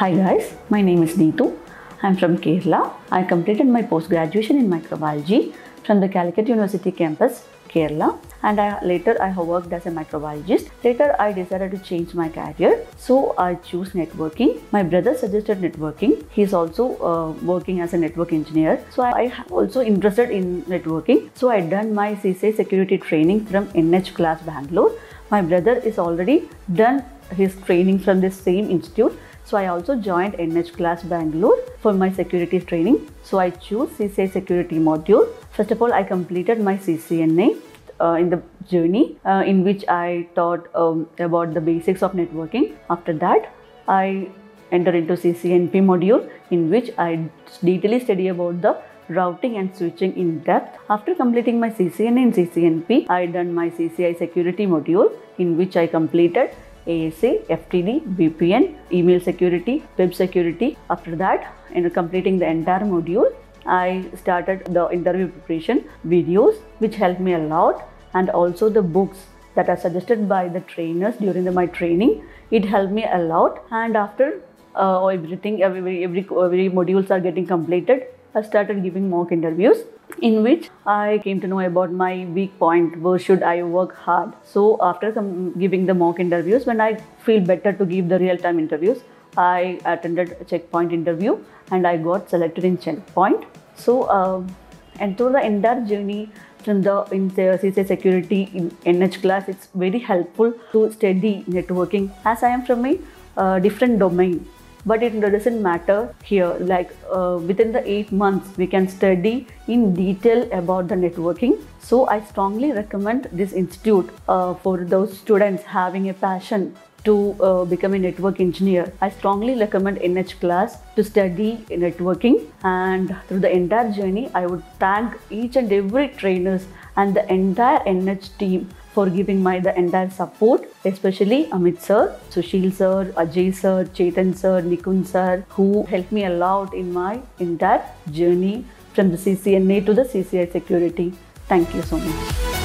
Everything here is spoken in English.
Hi guys, my name is Neethu. I'm from Kerala. I completed my post graduation in microbiology from the Calicut University campus, Kerala, and I, later I have worked as a microbiologist. Later I decided to change my career, so I choose networking. My brother suggested networking. He's also uh, working as a network engineer, so I, I also interested in networking. So I done my CCA security training from NH Class Bangalore. My brother is already done his training from the same institute. So I also joined NH Class Bangalore for my security training. So I choose CCIE security module. First of all, I completed my CCNA uh, in the journey uh, in which I taught um, about the basics of networking. After that, I entered into CCNP module in which I detailedly study about the routing and switching in depth. After completing my CCNA and CCNP, I done my CCIE security module in which I completed ASA, FTD, VPN, email security, web security. After that, in completing the entire module, I started the interview preparation videos which helped me a lot and also the books that are suggested by the trainers during the, my training. It helped me a lot and after uh, everything, every, every, every modules are getting completed, I started giving mock interviews in which I came to know about my weak point, where should I work hard. So after giving the mock interviews, when I feel better to give the real-time interviews, I attended a checkpoint interview and I got selected in checkpoint. So uh, and through the entire journey from the in CCIE security in NH class, it's very helpful to study networking as I am from a uh, different domain but it doesn't matter here. Like uh, within the 8 months we can study in detail about the networking. So i strongly recommend this institute uh, for those students having a passion to uh, become a network engineer. I strongly recommend NH class to study networking. And through the entire journey I would thank each and every trainers and the entire NH team for giving my the entire support, especially Amit sir, Sushil sir, Ajay sir, Chetan sir, Nikun sir, who helped me a lot in my entire journey from the CCNA to the CCIE security. Thank you so much.